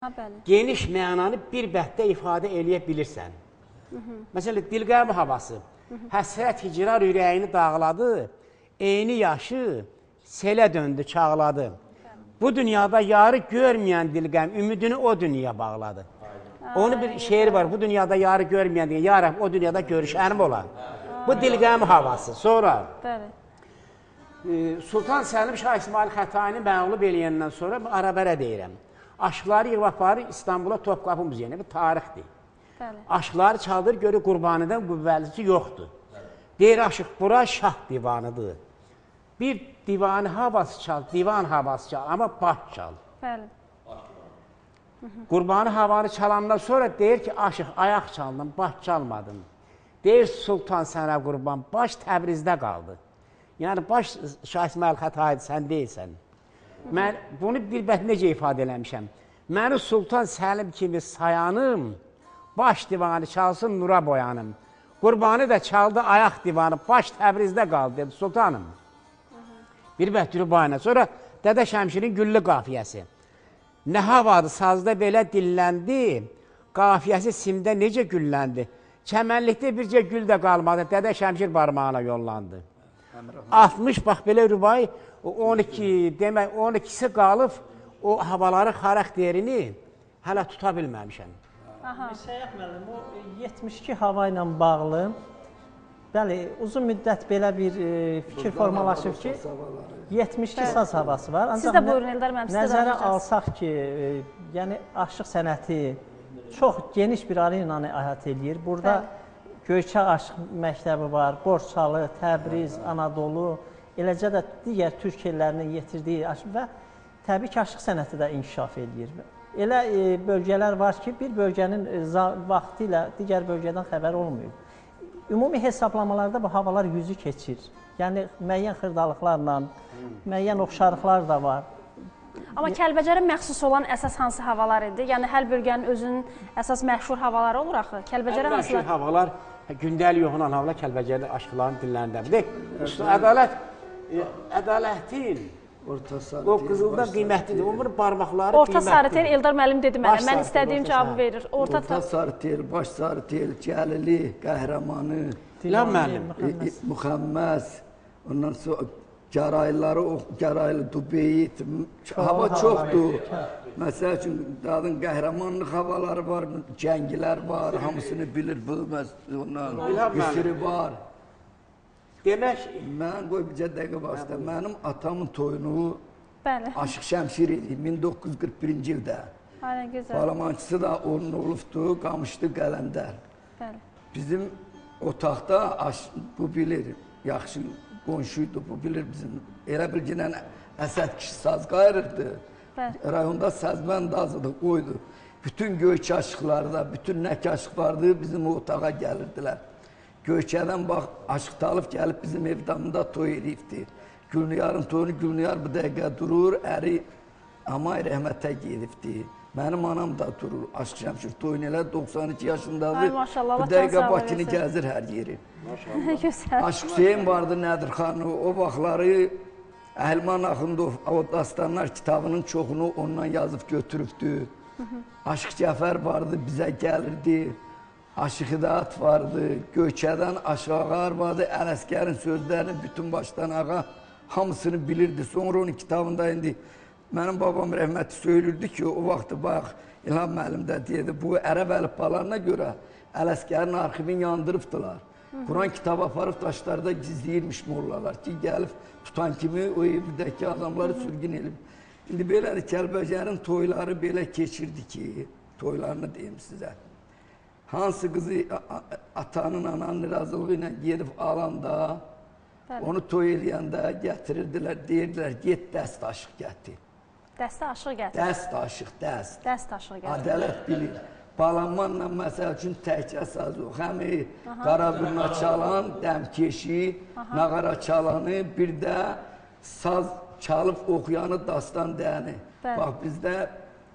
Ha, bəli. geniş mənanı bir bəhtdə ifadə eləyə bilirsən. Məsələn, dilqəm havası. Həsrət hicrar ürəyini dağladı, eyni yaşı selə döndü, çağladı. Bu dünyada yarı görməyən dilqəm ümidini o dünyaya bağladı. Onun bir şeiri var, bu dünyada yarı görməyən dilqəm, ya Rəbb, o dünyada görüşənim ola. Bu dilqəm havası. Sonra Bəli. e, Sultan Səlim Şah İsmail Xətaini məğlub eləyəndən sonra Arabərə deyirəm. Aşqları yığıb aparır İstanbula Topqapı muzeyinə, bu tarixdir. Bəli. Aşqları çaldır, görür Qurbanıdan qüvvəlisi yoxdur. Deyir aşıq bura şah divanıdır. Bir divanı havası çal, divan havası çal, amma baş çal. Bəli. Qurbanı havanı çalandan sonra deyir ki, aşıq ayaq çaldım, baş çalmadım. Deyir Sultan sənə qurban, baş Təbrizdə qaldı. Yəni baş Şah İsmail Xətaydı, sən deyilsən. Mən bunu bir bəh necə ifadə eləmişəm? Məni Sultan Səlim kimi sayanım, baş divanı çalsın nura boyanım. Qurbanı da çaldı ayaq divanı, baş Təbrizdə qaldı dedi sultanım. Bir bəhtürü bayına. Sonra Dədə Şəmşirin güllü qafiyəsi. Nə havadı sazda belə dilləndi, qafiyəsi simdə necə gülləndi. Çəmənlikdə bircə gül də qalmadı, Dədə Şəmşir barmağına yollandı. 60 bax belə rübay o 12 demək 12-si qalıb o havaları xarakterini hələ tuta bilməmişəm. Səyyah müəllim, o 72 hava ilə bağlı bəli, uzun müddət belə bir e, fikir formalaşıb ki, 72 saz havası var. Siz də buyurun Eldar müəllim, siz də Nəzərə alsaq ki, e, yəni aşıq sənəti çox geniş bir arenanı əhatə eləyir. Burada Göyçə Aşıq məktəbi var, Borçalı, Təbriz, Anadolu, eləcə də digər türk ellərinin yetirdiyi aşıq və təbii ki, aşıq sənəti də inkişaf eləyir. Elə e, bölgələr var ki, bir bölgənin e, vaxtı ilə digər bölgədən xəbər olmuyor. Ümumi hesablamalarda bu havalar yüzü keçir. Yəni müəyyən xırdalıqlarla, müəyyən oxşarlıqlar da var. Amma Kəlbəcərə məxsus olan əsas hansı havalar idi? Yəni hər bölgənin özünün əsas məşhur havaları olur axı. Kəlbəcərə Məşhur hansılar? havalar gündəlik yoxunan havalar Kəlbəcərdə aşqların dillərindədir. Usta, ədalət e, ədalətin Orta sarı. o qızılda qiymətlidir. Onun barmaqları Orta qiymətlidir. sarı tel Eldar müəllim dedi mənə. Mən istədiyim orta cavabı verir. Orta Orta tel. sarı tel, baş sarı tel, Cəlili, qəhrəmanı, İlham müəllim. Muxəmməs, ondan sonra gərayları, o gəraylı Dubeyit, hava çoxdur. Məsəl üçün, dadın qəhrəmanlıq havaları var, cənglər var, hamısını bilir, bilməz, ondan, İlham müəllim. üsürü var. Demək, Mən qoy bir dəqiqə başda, mənim atamın toyunu Bəli. Aşıq Şəmşir idi 1941-ci ildə. Aynen gözəl. Parlamentçısı da onun olubdu, Qamışlı Qələndər. Bəli. Bizim otaqda bu bilir, yaxşı qonşuydu, bu bilir bizim. Elə bil ki, Əsəd kişi saz qayırırdı. Bəli. Rayonda səzmən dazıdı, qoydu. Bütün Göyçə aşıqları da, bütün nək aşıqları bizim o otağa gəlirdilər. Göyçədən bax, aşıq Talif gəlib bizim ev damında toy edibdi. Gülniyarın toyunu Gülniyar bu dəqiqə durur, əri Amay rəhmətə gedibdi. Mənim anam da durur. Aşıq Şəmşir toyunu elə 92 yaşındadır. Maşallah, can dəqiqə Bakını gəzir hər yeri. gözəl. Aşıq Hüseyin vardı Nədir xanı. O vaxtları Əhliman Axundov o dastanlar kitabının çoxunu ondan yazıb götürübdü. Aşıq Cəfər vardı, bizə gəlirdi. Aşıq Hidayət vardı, Göyçədən aşağı vardı, Ələsgərin sözlərini bütün başdan ağa hamısını bilirdi. Sonra onun kitabında indi mənim babam rəhməti söylürdü ki, o vaxtı bax İlham müəllim də deyirdi, bu ərəb əlifbalarına görə Ələsgərin arxivini yandırıbdılar. Quran kitabı aparıb daşlarda gizləyirmiş mollalar ki, gəlib tutan kimi o evdəki adamları sürgün edib. İndi belədir, Kəlbəcərin toyları belə keçirdi ki, toylarını deyim sizə. Hansı qızı atanın, ananın razılığı ilə gedib alanda, onu toy eləyəndə gətirirdilər, deyirdilər, get dəst aşıq gətir. Dəstə aşıq gətir. Dəst aşıq, dəst. Dəst aşıq gətir. Ədalət bilir. Balamanla məsəl üçün təkcə saz yox, həm qaraqurna çalan, dəmkeşi, nağara çalanı, bir də saz çalıb oxuyanı dastan dəyəni. Bax bizdə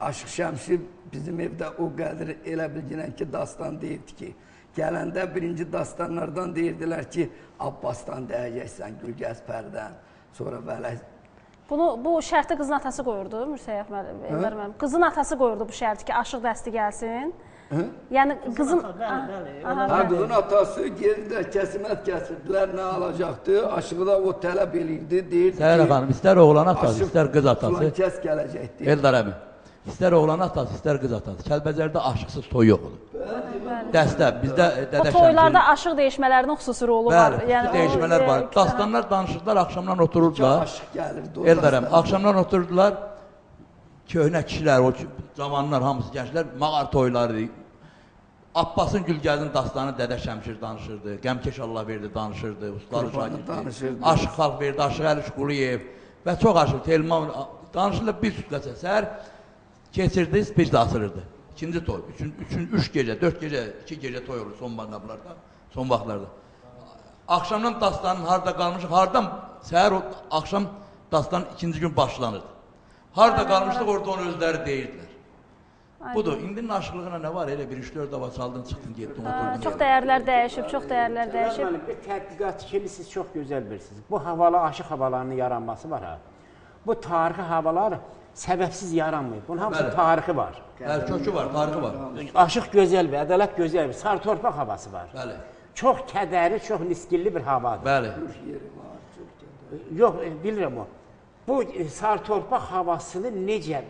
Aşıq Şəmşir bizim evdə o qədər elə bilginən ki, dastan deyirdi ki, gələndə birinci dastanlardan deyirdilər ki, Abbasdan dəyəcəksən Gülgəz Pərdən, sonra Vələ Bunu bu şərti qızın atası qoyurdu, Mürsəyyət müəllim, Elvar müəllim. Qızın atası qoyurdu bu şərti ki, aşıq dəsti gəlsin. Yəni qızın Bəli, bəli. Aha, Ha, qızın atası geldi kəsimət kəsirdilər, nə alacaqdı? Aşığı da o tələb eləyirdi, deyirdi Səhərə xanım, istər oğlan atası, istər qız atası. kəs gələcəkdi. Eldar əmi. İstər oğlan atası, istər qız atası. Kəlbəcərdə aşıqsız toy yox olur. Dəstə bizdə e, o Dədə toylarda aşıq dəyişmələrinin xüsusi rolu var. Bəli, yəni, dəyişmələr var. Dastanlar danışırdılar, axşamdan otururdular. Aşıq gəlirdi. dastan. axşamdan oturdular. Köhnə kişilər, o cavanlar, hamısı gənclər mağar toyları. Abbasın Gülgəzin dastanı Dədə Şəmşir danışırdı. Qəmkeş Allah verdi danışırdı. Ustalı şagirdi. Aşıq xalq verdi, Aşıq Əli Şquliyev və çox aşıq Telman danışırlar bir sütləsə səhər keçirdi, bir də asırırdı. İkinci toy, üçün, üçün, üç gecə, dörd gecə, iki gecə toy olur son vaxtlarda, son vaxtlarda. Axşamdan dastanın harda qalmışıq, hardan səhər o axşam dastan ikinci gün başlanırdı. Harda qalmışdıq orada onu özləri deyirdilər. Budur, indinin aşıqlığına nə var? Elə bir 3-4 dava çaldın, çıxdın, getdin, oturdun. Çox dəyərlər dəyişib, çox dəyərlər dəyişib. Müəllim, bir tədqiqat kimi siz çox gözəl bilirsiniz. Bu havalı aşıq havalarının yaranması var ha. Bu tarixi havalar səbəbsiz yaranmayıb. Bunun hamısı Bəli. tarixi var. Bəli, kökü var, tarixi var. Aşıq gözəl və ədalət gözəl bir sar torpaq havası var. Bəli, Çox kədərli, çox niskilli bir havadır. bəli. Yox, e, bilirəm o. Bu e, sar torpaq havasını necə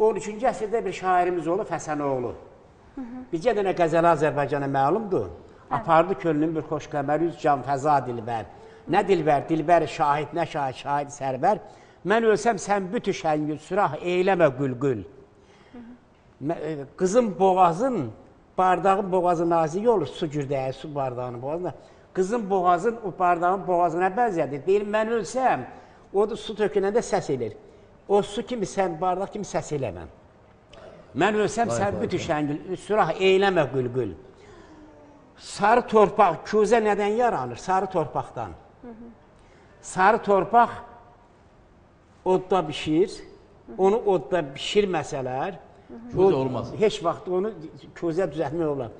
13-cü əsrdə bir şairimiz olub Həsənoğlu. Bircə dənə qəzəl Azərbaycana məlumdur. Apardı könlüm bir xoş qəmər, yüz can fəza dilbər. Nə dilbər, dilbər şahid, nə şahid, şahid sərvər. Mən ölsəm sən bütü şəngül sürah eyləmə gülgül. E, Qızın boğazın, bardağın boğazı nazik olur, su gürdəyə, su bardağının boğazına. Qızın boğazın o bardağın boğazına bənzədir. Deyir, mən ölsəm, o da su tökünəndə səs edir. O su kimi sən, bardaq kimi səs eləməm. Mən ölsəm, sən bütün şəngül, sürah eyləmə gülgül. Sarı torpaq, küzə nədən yaranır? Sarı torpaqdan. Sarı torpaq odda bişir, onu odda bişirməsələr, Közə olmaz. Heç vaxt onu közə düzəltmək olar.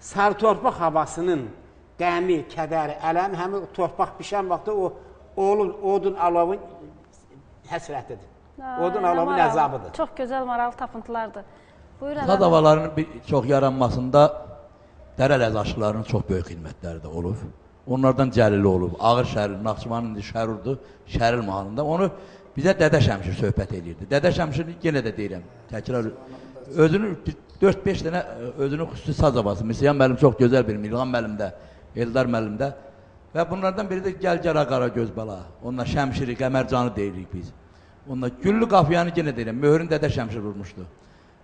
Sarı torpaq havasının qəmi, kədəri, ələm həmin torpaq bişən vaxtda o olur, odun alovun həsrətidir. Odun alovun əzabıdır. Çox gözəl, maraqlı tapıntılardır. Buyurun. Sad havalarının çox yaranmasında Dərələz aşıqlarının çox böyük xidmətləri də olub. Onlardan Cəlili olub. Ağır Şəril, Naxçıvanın indi Şərurdur, Şəril mahalında. Onu bizə Dədə Şəmşir söhbət eləyirdi. Dədə Şəmşir yenə də deyirəm, təkrar özünün 4-5 dənə ə, özünün xüsusi saz havası. Misyan müəllim çox gözəl bir İlham müəllim də, Eldar müəllim də. Və bunlardan biri də Gəl Gəra Qara Göz Bala. Onunla Şəmşiri, Qəmərcanı deyirik biz. Onunla Güllü Qafiyanı yenə deyirəm, möhrün Dədə Şəmşir vurmuşdu.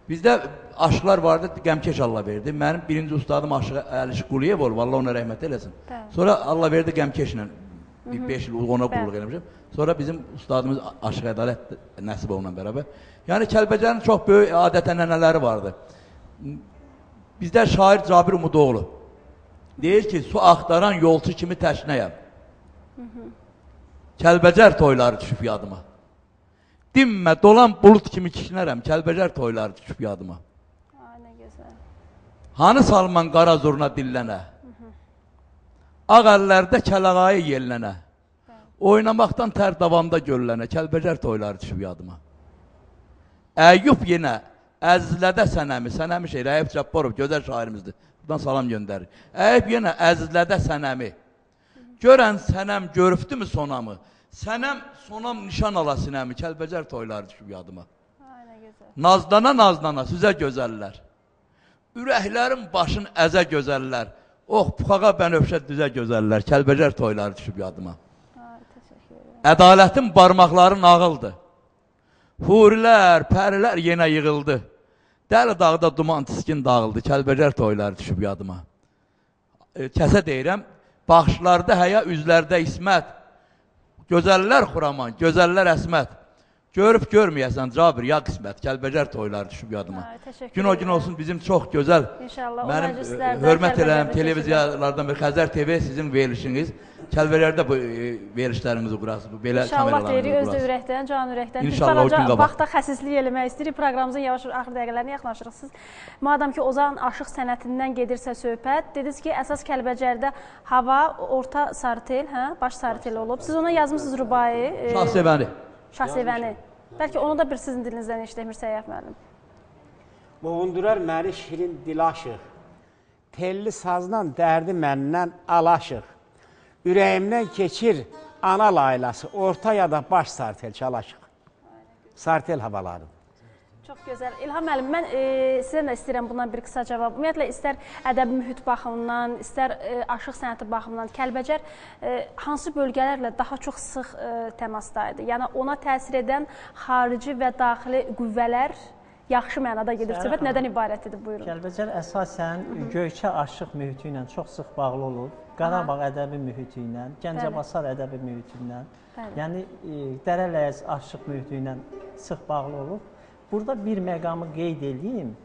Bizdə aşıqlar vardı, qəmkeş Allah verdi. Mənim birinci ustadım aşığı Əliş Quliyev olub, Allah ona rəhmət eləsin. Sonra Allah verdi qəmkeşlə. Bir 5 il ona qulluq eləmişəm. Sonra bizim ustadımız Aşıq Ədalət Nəsibovla bərabər. Yəni Kəlbəcərin çox böyük adət-ənənələri vardı. Bizdə şair Cabir Umudoğlu deyir ki, su axtaran yolçu kimi təşnəyəm. Kəlbəcər toyları düşüb yadıma. Dinmə, dolan bulut kimi kişnərəm, Kəlbəcər toyları düşüb yadıma. Ay nə gözəl. Hanı Salman qara zurna dillənə? Ağ əllərdə kəlağayı yellənə. Oynamaqdan tər davamda göllənə, Kəlbəcər toyları düşüb yadıma. Əyyub yenə əzizlədə sənəmi, sənəmi şey, Rəyib Cəbbarov gözəl şairimizdir. Buradan salam göndərir. Əyyub yenə əzizlədə sənəmi. Görən sənəm görübdümü sonamı? Sənəm sonam nişan ala sinəmi, Kəlbəcər toyları düşüb yadıma. Nazdana nazdana süzə gözəllər. Ürəklərin başın əzə gözəllər. Oh, puxağa bənövşə düzə gözəllər. Kəlbəcər toyları düşüb yadıma. Ədalətin barmaqları nağıldı. Hurilər, pərilər yenə yığıldı. Dəli dağda duman tiskin dağıldı. Kəlbəcər toyları düşüb yadıma. E, Kəsə deyirəm, baxışlarda həya, üzlərdə ismət. Gözəllər Xuraman, gözəllər Əsmət. Görüb görməyəsən Cabir, ya qismət. Kəlbəcər toyları düşüb yadıma. Təşəkkür Gün o gün olsun bizim çox gözəl İnşallah Mənim hörmət keçiriləcək. televiziyalardan bir Xəzər TV sizin verilişiniz. Kəlbəcərdə bu e, verilişlərinizi qurasınız. Bu belə İnşallah deyirik qurasınız. ürəkdən, can ürəkdən. İnşallah o gün qabaq. vaxta xəsislik eləmək istəyirik. Proqramımızın yavaş axır dəqiqələrinə yaxınlaşırıq. Siz madam ki Ozan aşıq sənətindən gedirsə söhbət, dediniz ki, əsas Kəlbəcərdə hava orta sarıtel, hə, baş sarıtel olub. Siz ona yazmısınız rübai. e, Şahsevəni. Şahsevəni. Bəlkə onu da bir sizin dilinizdən eşitmir Səyyaf müəllim. Boğundurar məni şirin dilaşıq. Telli sazla dərdi məndən alaşıq. Ürəyimdən keçir ana laylası, orta ya da baş sartel çalışıq. Sartel havaları. Çox gözəl. İlham müəllim, mən e, sizdən də istəyirəm bundan bir qısa cavab. Ümumiyyətlə istər ədəbi mühit baxımından, istər e, aşıq sənəti baxımından Kəlbəcər e, hansı bölgələrlə daha çox sıx e, təmasda idi? Yəni ona təsir edən xarici və daxili qüvvələr yaxşı mənada gedir. Söhbət nədən ibarətdir? Buyurun. Kəlbəcər əsasən Göyçə aşıq mühiti ilə çox sıx bağlı olub. Qarabağ ədəbi mühiti ilə, Gəncəbasar ədəbi mühiti ilə, yəni e, Dərələyəz aşıq mühiti ilə sıx bağlı olub. Burada bir məqamı qeyd edeyim.